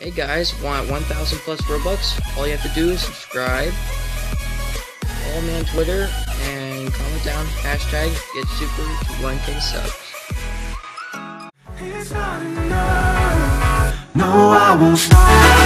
Hey guys, want 1,000 plus Robux? All you have to do is subscribe, follow me on Twitter, and comment down hashtag get super to 1k subs. No, I won't stop.